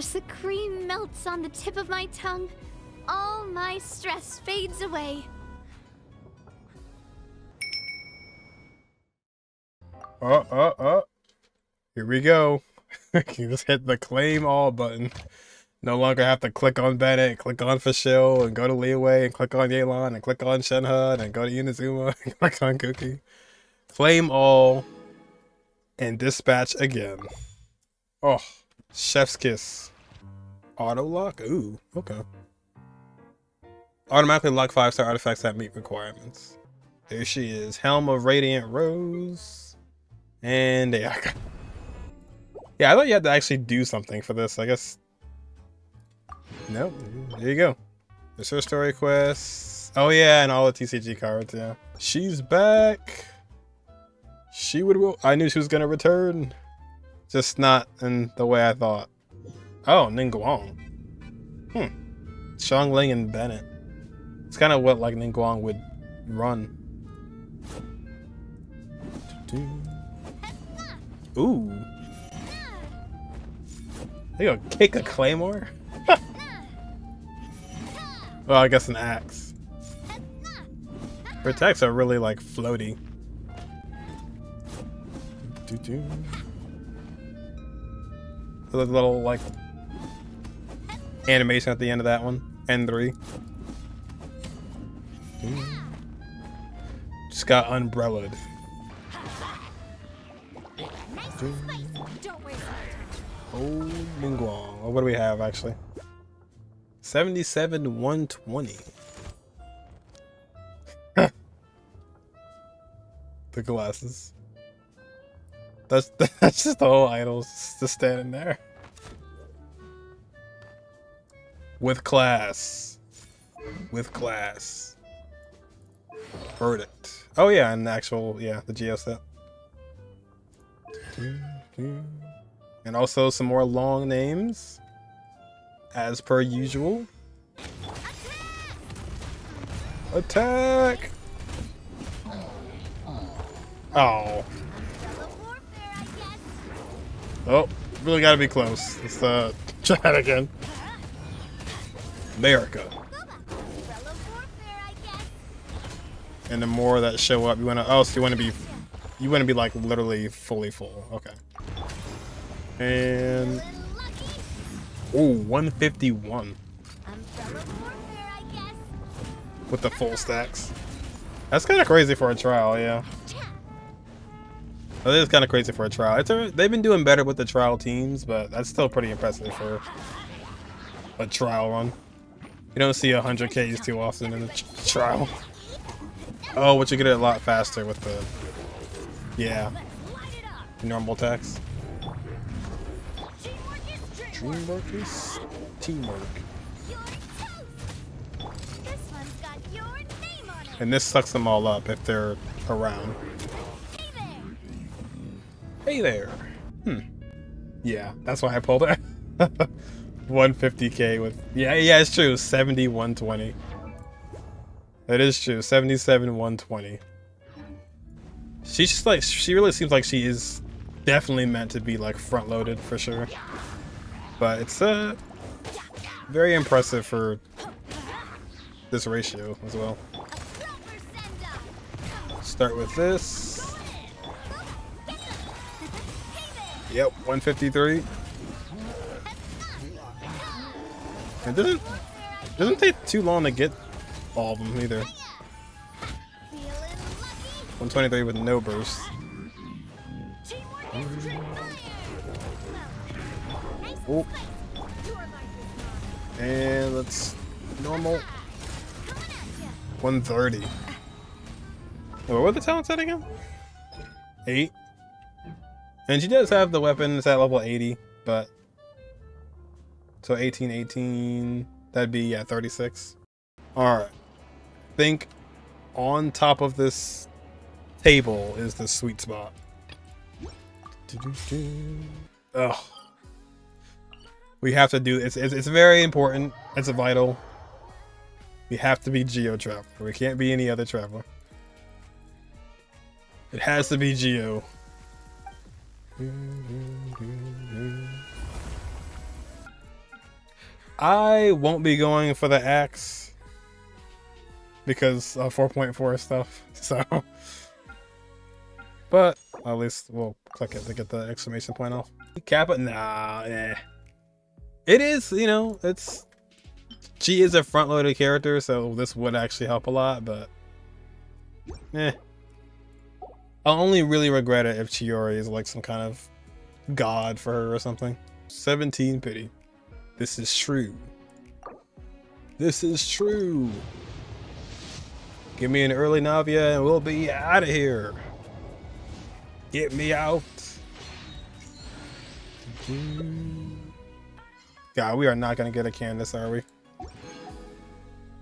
As the cream melts on the tip of my tongue, all my stress fades away. Oh, oh, oh. Here we go. you just hit the claim all button. No longer have to click on Bennett, click on Fischl, and go to Liyue, and click on Yelan, and click on Shenhe, and go to Inazuma, and click on Kuki. Claim all, and dispatch again. Oh, chef's kiss. Auto lock? Ooh, okay. Automatically lock five star artifacts that meet requirements. There she is. Helm of Radiant Rose. And yeah. Yeah, I thought you had to actually do something for this. I guess. Nope. There you go. There's her story quest. Oh yeah, and all the TCG cards, yeah. She's back. She would. I knew she was gonna return. Just not in the way I thought. Oh, Ningguang. Hmm. Xiangling and Bennett. It's kind of what like Ningguang would run. Ooh. They gonna kick a claymore? well, I guess an axe. Her attacks are really like floaty. The little like animation at the end of that one. N3. Mm. Just got umbrellaed. Oh, Ningguang. Oh, what do we have actually? 77 120. the glasses. That's that's just the whole idol just standing there. With class. With class. Verdict. Oh yeah, and actual yeah, the Geo set. And also some more long names. As per usual. Attack! Oh. Oh, really gotta be close. Let's uh, it again. America. And the more that show up, you wanna, oh, so you wanna be, you wanna be like literally fully full. Okay. And, ooh, 151. With the full stacks. That's kind of crazy for a trial, yeah. That is kind of crazy for a trial. It's a, they've been doing better with the trial teams, but that's still pretty impressive for a trial run. You don't see 100 Ks too often in a trial. Oh, but you get it a lot faster with the, yeah, normal attacks. Dreamwork is teamwork. And this sucks them all up if they're around. Hey there. Hmm. Yeah, that's why I pulled it. 150k with yeah yeah it's true 70 120 that is true 77 120 she's just like she really seems like she is definitely meant to be like front loaded for sure but it's uh very impressive for this ratio as well start with this yep 153 It doesn't doesn't take too long to get all of them either. 123 with no burst. Oh. And let's normal. 130. what were the talents at again? 8. And she does have the weapons at level 80, but so 18, 18, that'd be, yeah, 36. All right. think on top of this table is the sweet spot. Ugh. We have to do it's, it's it's very important. It's vital. We have to be Geo Traveler. We can't be any other traveler. It has to be Geo. I won't be going for the axe because of 4.4 stuff. So, but at least we'll click it to get the exclamation point off. Kappa, nah, eh. It is, you know, it's she is a front-loaded character, so this would actually help a lot. But, eh. I'll only really regret it if Chiori is like some kind of god for her or something. 17 pity. This is true. This is true. Give me an early Navia and we'll be out of here. Get me out. God, we are not going to get a Candace, are we?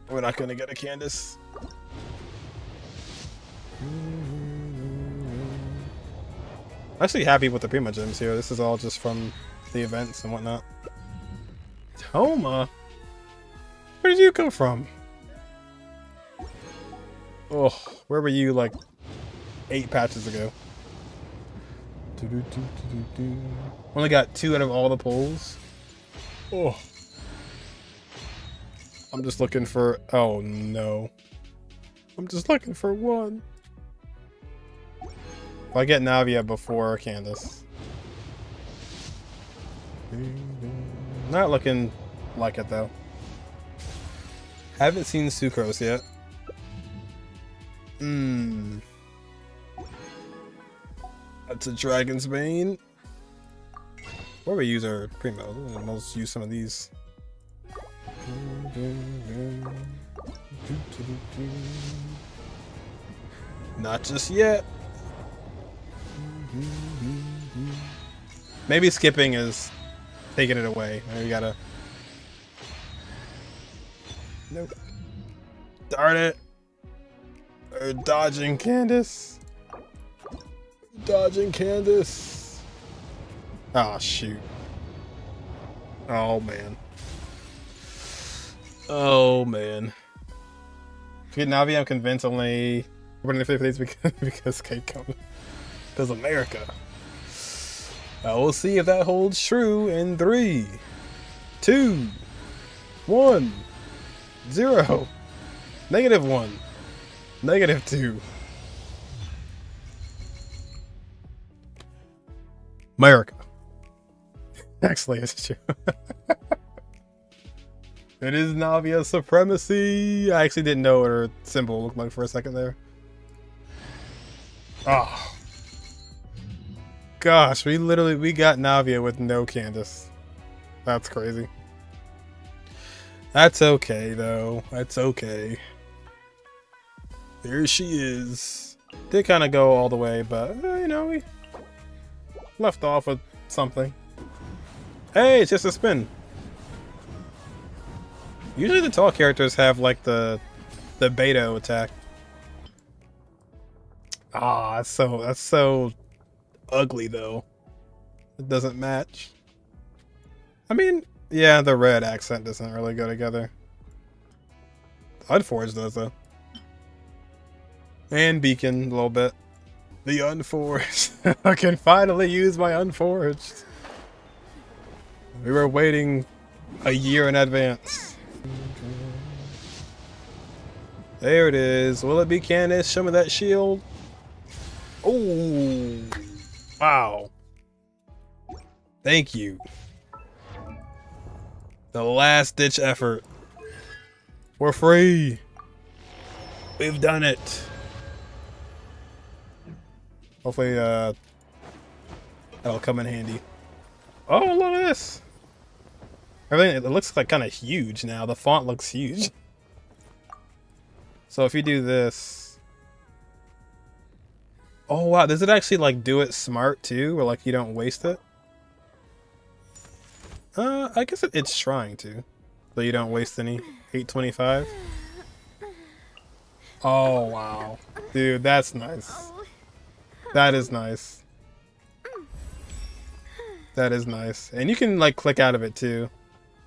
We're not going to get a Candace. Actually happy with the Primogems here. This is all just from the events and whatnot. Toma? Where did you come from? Oh, where were you like eight patches ago? Only got two out of all the pulls. Oh. I'm just looking for... Oh, no. I'm just looking for one. If I get Navia before Candace. Not looking like it though. Haven't seen Sucrose yet. Hmm. That's a Dragon's Bane. Where we use our Primo? Let's use some of these. Not just yet. Maybe skipping is taking it away. Maybe we gotta... Nope. Darn it. Dodging Candace. Dodging Candace. Oh, shoot. Oh, man. Oh, man. Navi, I'm convinced only running the 50 days because, because Kate comes. Because America. Uh, we'll see if that holds true in three, two, one, zero, negative one, negative two. America. Actually, it's true. it is Navia supremacy. I actually didn't know what her symbol looked like for a second there. Oh gosh, we literally we got Navia with no Candace. That's crazy. That's okay though. That's okay. There she is. Did kind of go all the way, but uh, you know we left off with something. Hey, it's just a spin. Usually the tall characters have like the the Beidou attack. Ah, that's so that's so ugly though. It doesn't match. I mean, yeah, the red accent doesn't really go together. Unforged does though. And Beacon a little bit. The Unforged. I can finally use my Unforged. We were waiting a year in advance. There it is. Will it be Candace? Show me that shield. Oh. Wow. Thank you. The last ditch effort. We're free. We've done it. Hopefully, uh, that'll come in handy. Oh, look at this. Everything, it looks like kind of huge now. The font looks huge. So if you do this, Oh wow, does it actually like do it smart too, or like you don't waste it? Uh, I guess it, it's trying to, so you don't waste any. 825. Oh wow, dude, that's nice. That is nice. That is nice, and you can like click out of it too.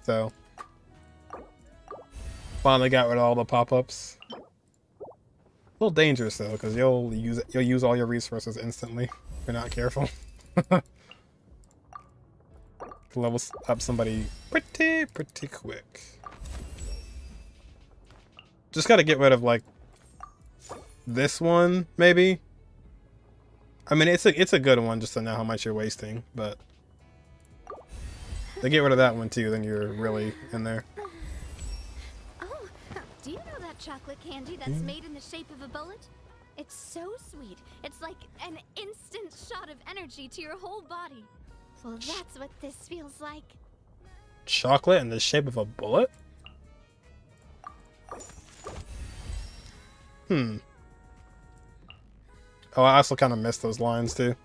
So finally got rid of all the pop-ups little dangerous though, because you'll use you'll use all your resources instantly if you're not careful. level up somebody pretty, pretty quick. Just gotta get rid of, like, this one, maybe? I mean, it's a, it's a good one just to know how much you're wasting, but... To get rid of that one, too, then you're really in there. Oh, do you know that chocolate candy that's made in the shape of a bullet? It's so sweet. It's like an instant shot of energy to your whole body. Well, that's what this feels like. Chocolate in the shape of a bullet? Hmm. Oh, I also kind of missed those lines too.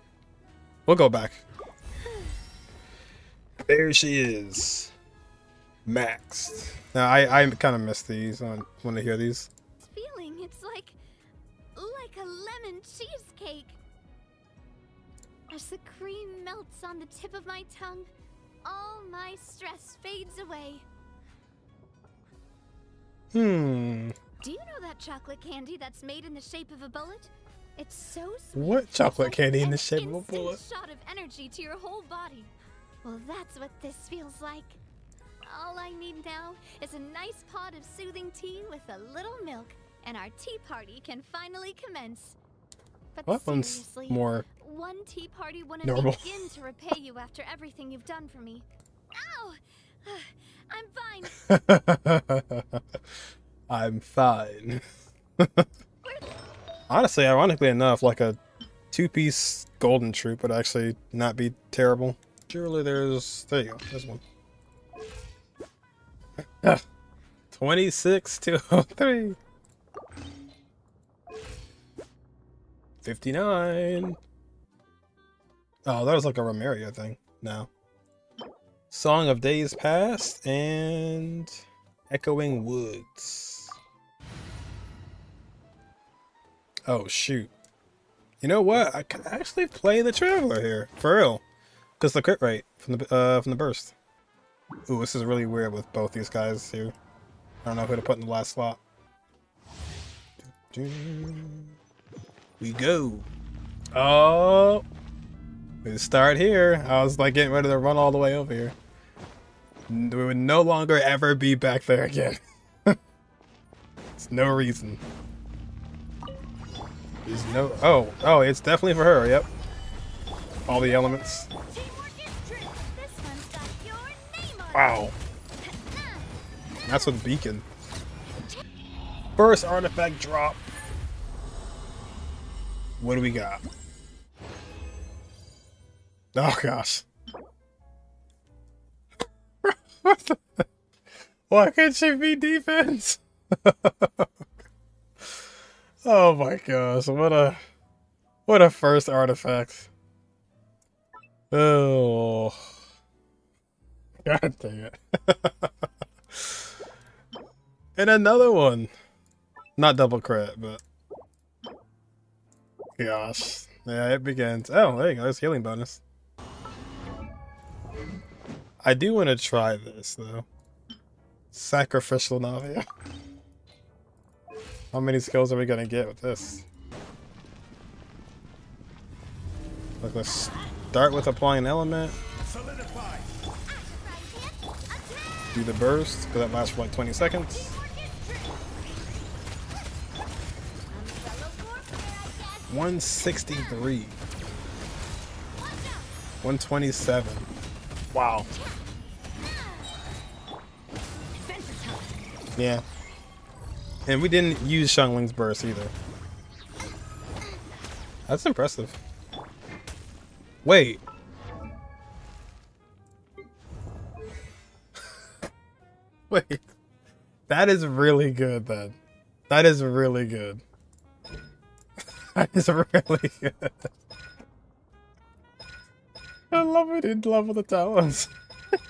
We'll go back. There she is. Maxed. Now, I, I kind of missed these. I want to hear these. Feeling, it's like, like a lemon cheesecake. As the cream melts on the tip of my tongue, all my stress fades away. Hmm. Do you know that chocolate candy that's made in the shape of a bullet? It's so sweet. What chocolate candy in the shape of a instant bullet? shot of energy to your whole body. Well, that's what this feels like. All I need now is a nice pot of soothing tea with a little milk, and our tea party can finally commence. But That one's more one tea party wouldn't normal. begin to repay you after everything you've done for me. Ow! I'm fine. I'm fine. Honestly, ironically enough, like a two-piece golden troupe would actually not be terrible. Surely there's... There you go. There's one. 26 to 03. 59. Oh, that was like a Romaria thing. No. Song of Days Past and Echoing Woods. Oh shoot. You know what? I could actually play the Traveler here. For real. Because the crit rate from the uh from the burst. Ooh, this is really weird with both these guys here. I don't know who to put in the last slot. We go. Oh. We start here. I was like getting ready to run all the way over here. We would no longer ever be back there again. There's no reason. There's no. Oh, oh, it's definitely for her. Yep. All the elements. Wow. That's with beacon. First artifact drop. What do we got? Oh gosh. Why can't she be defense? oh my gosh, what a what a first artifact. Oh. God dang it. and another one. Not double crit, but gosh. Yeah, it begins. Oh, there you go. There's healing bonus. I do want to try this though. Sacrificial Navia. How many skills are we gonna get with this? Look, let's start with applying element. Do the burst, because that lasts for like 20 seconds. 163. 127. Wow. Yeah. And we didn't use Xiangling's burst either. That's impressive. Wait. Wait. That is really good then. That is really good. that is really good. I love it in love with the Talents.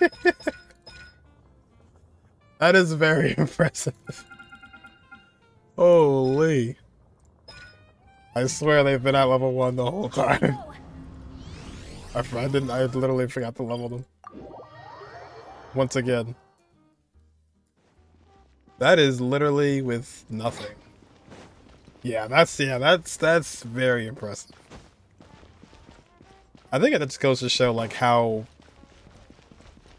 that is very impressive. Holy. I swear they've been at level one the whole time. I, I didn't. I literally forgot to level them. Once again. That is literally with nothing. Yeah, that's yeah, that's that's very impressive. I think it just goes to show like how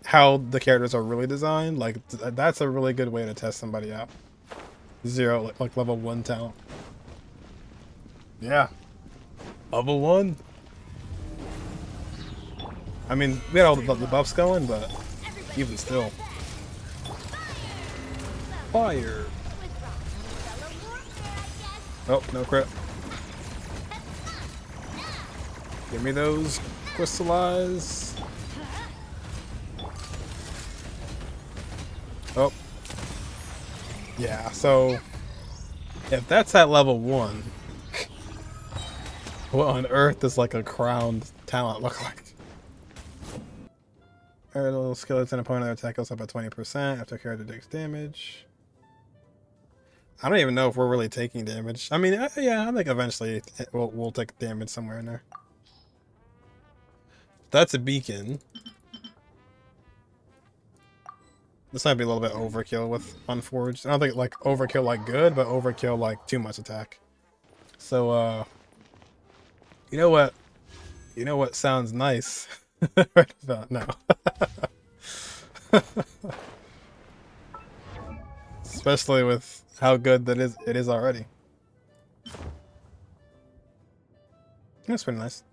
how the characters are really designed, like th- that's a really good way to test somebody out. Zero, like, like level one talent. Yeah, level one. I mean, we had all the, the buffs going, but even still, fire. Oh, no crap. Give me those crystallize. Oh. Yeah, so if that's at level one, what on earth does like a crowned talent look like? Alright, little skeleton opponent attack goes up by 20% after character takes damage. I don't even know if we're really taking damage. I mean, uh, yeah, I think eventually we'll, we'll take damage somewhere in there. That's a beacon. This might be a little bit overkill with Unforged. I don't think like overkill like good, but overkill like too much attack. So, uh, you know what? You know what sounds nice now. Especially with how good that is it is already. That's pretty nice.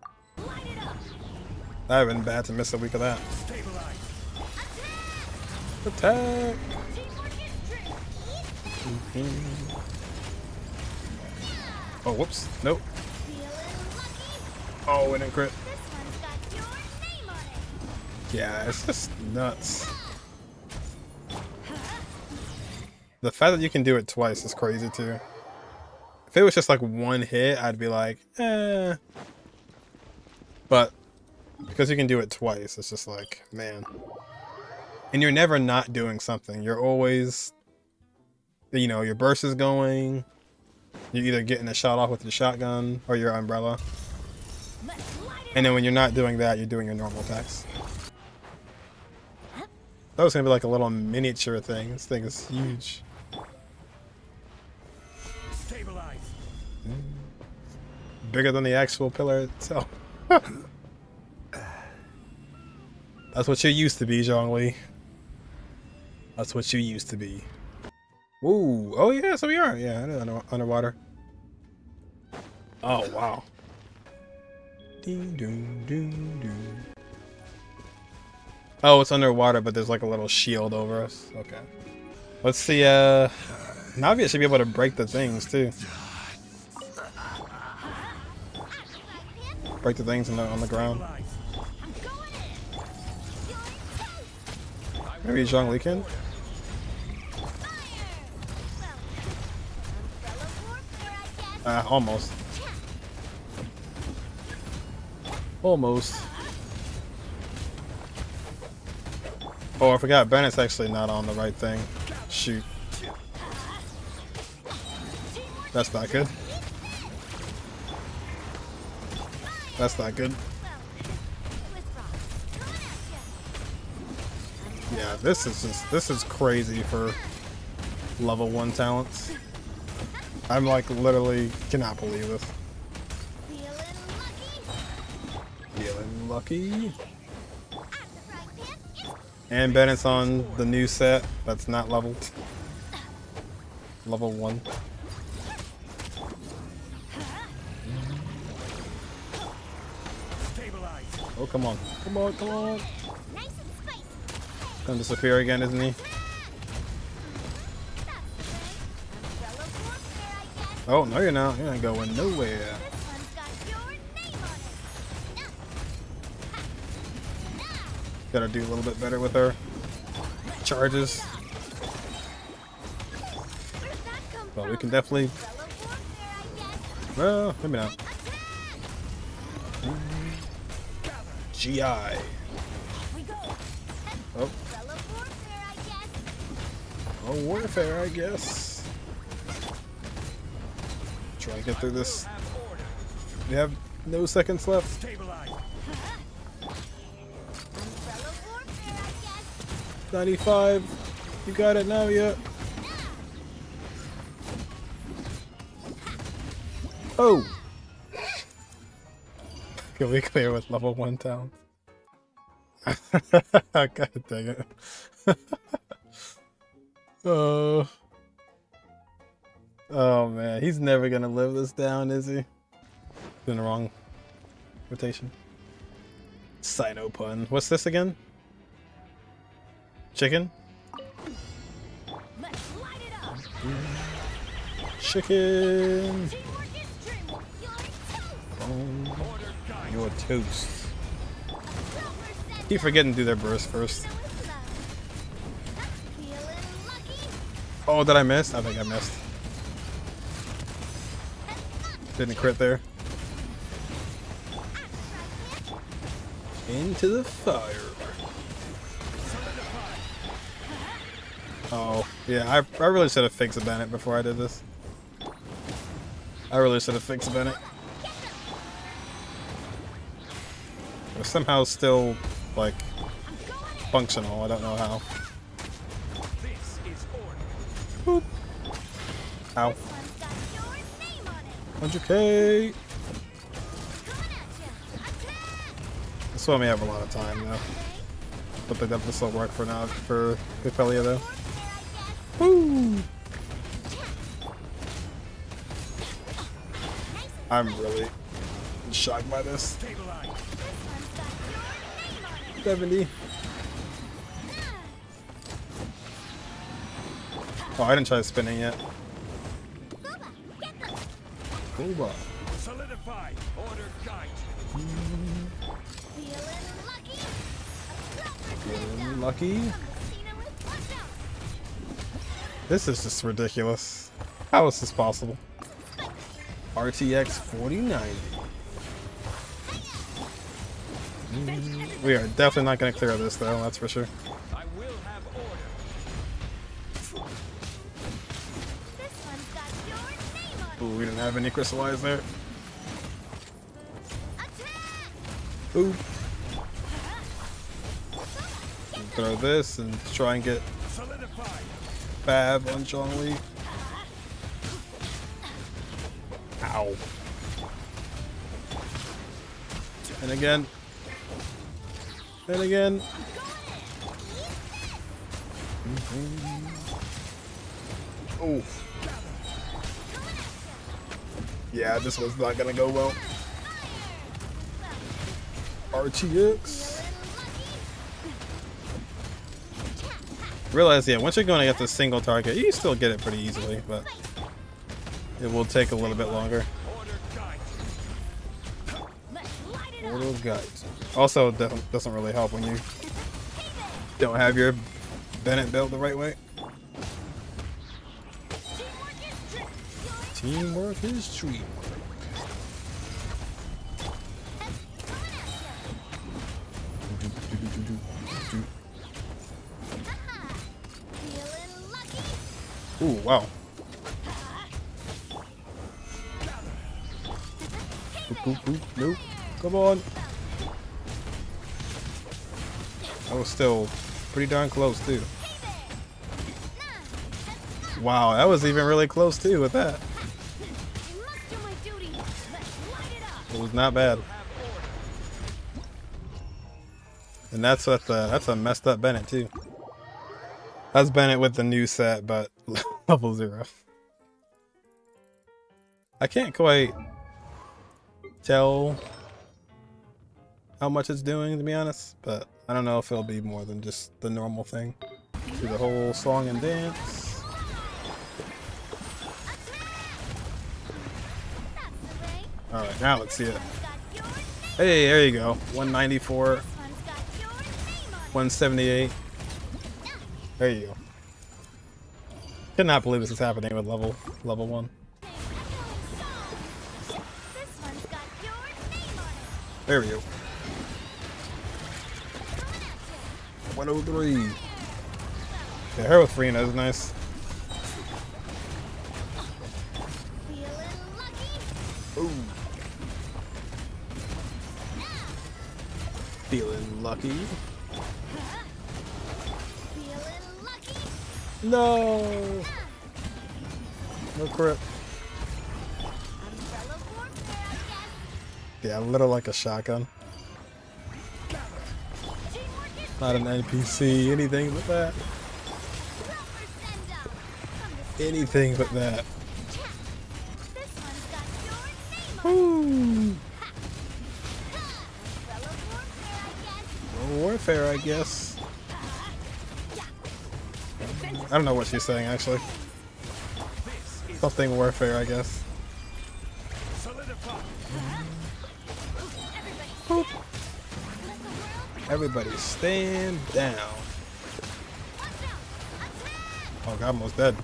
That have been bad to miss a week of that. Attack! Oh, whoops. Nope. Oh, and a crit. Yeah, it's just nuts. The fact that you can do it twice is crazy too. If it was just like one hit, I'd be like, eh. But because you can do it twice, it's just like, man. And you're never not doing something. You're always, you know, your burst is going. You're either getting a shot off with your shotgun or your umbrella. And then when you're not doing that, you're doing your normal attacks. That was gonna be like a little miniature thing. This thing is huge. Bigger than the actual pillar itself. That's what you used to be, Zhongli. That's what you used to be. Ooh, oh yeah, so we are. Yeah, under, underwater. Oh wow. Ding, doom, doom, doom. Oh, it's underwater, but there's like a little shield over us. Okay. Let's see, uh... Navia should be able to break the things, too. Break the things on the, on the ground. Maybe Zhongli can? Uh, almost. Almost. Oh, I forgot. Bennett's actually not on the right thing. Shoot. That's not good. That's not good. Yeah, this is just this is crazy for level one talents. I'm like literally cannot believe this. Feeling lucky. And Bennett's on the new set that's not leveled. Level one. Oh come on. Come on, come on. Gonna disappear again, isn't he? Oh no you're not. You're not going nowhere. Gotta do a little bit better with her charges. But we can definitely well, maybe not. GI. Oh. Oh, warfare, I guess. Try and get through this. We have no seconds left. 95. You got it now, yeah. Oh! Can we clear with level 1 town? God dang it. oh. Oh man, he's never gonna live this down, is he? In the wrong rotation. Cyno pun. What's this again? Chicken? Let's light it up. Chicken! Dreamwork. You're toast. Keep forgetting to do their burst first. Oh, did I miss? I think I missed. Didn't crit there. Into the fire. Oh, yeah, I, I really should have fixed Bennett before I did this. I really should have fixed Bennett. Somehow still, like, functional. I don't know how. Order. Ow. This one's got your name on it. 100k. Coming at ya. Attack. This one may have a lot of time, though. Think that this will work for now for Capelia, though. Woo! I'm really shocked by this. Stabilize. 70. Oh, I didn't try spinning yet. Booba. Solidify. Order guide. Feeling lucky. This is just ridiculous. How is this possible? RTX 4090. We are definitely not going to clear this though, that's for sure. Ooh, we didn't have any crystallize there. Ooh. Throw this and try and get. Fab on Zhongli. Ow. And again. And again. Oh. Yeah, this was not gonna go well. RTX. Realize, yeah, once you're going to get the single target, you still get it pretty easily, but it will take a little bit longer. Order guide. Portal guides. Also, doesn't, doesn't really help when you don't have your Bennett built the right way. Teamwork is treat. Ooh, wow. Boop, boop, boop. Nope. Come on. That was still pretty darn close, too. Wow, that was even really close, too, with that. It was not bad. And that's what the, that's a messed up Bennett, too. That's Bennett with the new set, but level zero. I can't quite tell how much it's doing, to be honest, but I don't know if it'll be more than just the normal thing. Do the whole song and dance. Alright, now let's see it. Hey, there you go. 194, 178. There you go. Cannot believe this is happening with level level one. There we go. 103. Yeah, her with Furina is nice. Ooh. Feeling lucky. No. No crit. Yeah, a little like a shotgun. Not an NPC, anything but that. Rubber send up. From the Anything but that. chat. This one's got your name on it. Woo! Warfare, I guess. I don't know what she's saying actually. Something warfare, I guess. Everybody stand down. Oh, God, almost dead.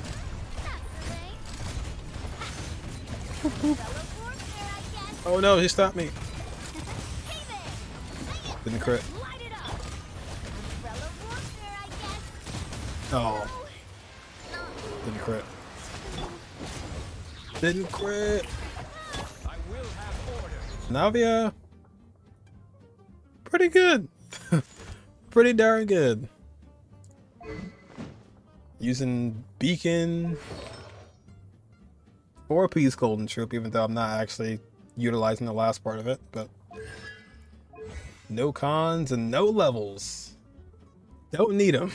Oh no, he stopped me. Didn't crit. Oh, didn't crit. Didn't crit. Navia. Pretty good. Pretty darn good. Using Beacon. Four piece Golden Troupe, even though I'm not actually utilizing the last part of it, but. No cons and no levels. Don't need them.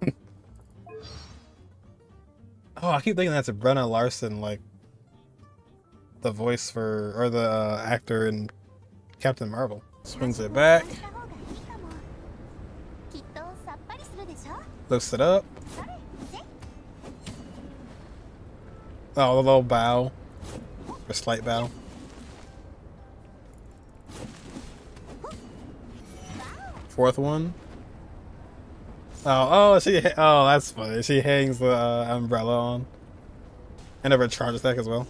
oh, I keep thinking that's a Brenna Larson, like the voice for or the uh, actor in Captain Marvel. Swings it back, Lifts it up. Oh, a little bow. A slight bow. Fourth one. Oh, oh, she. Oh, that's funny. She hangs the uh, umbrella on, and a recharge attack as well.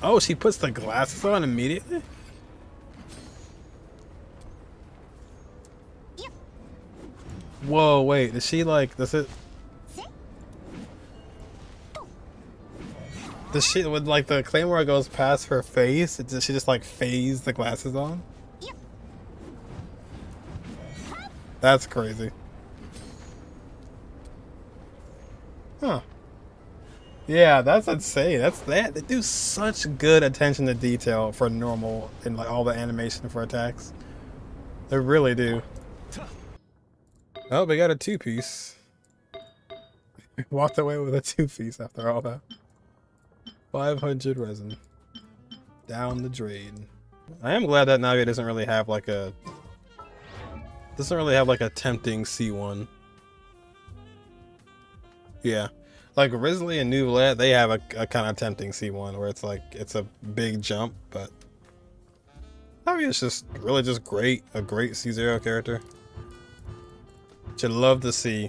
Oh, she puts the glasses on immediately. Whoa, wait. is she like? Does it? Does she with like the claymore goes past her face? Does she just like phase the glasses on? That's crazy. Huh. Yeah, that's insane. That's that. They do such good attention to detail for normal and like all the animation for attacks. They really do. Oh, we got a two piece. Walked away with a two piece after all that. 500 resin. Down the drain. I am glad that Navi doesn't really have like a doesn't really have like a tempting C1. Yeah. Like Wriothesley and Neuvillette, they have a, a kind of tempting C1 where it's like it's a big jump, but Navia's just really just great, a great C0 character. Which love to see.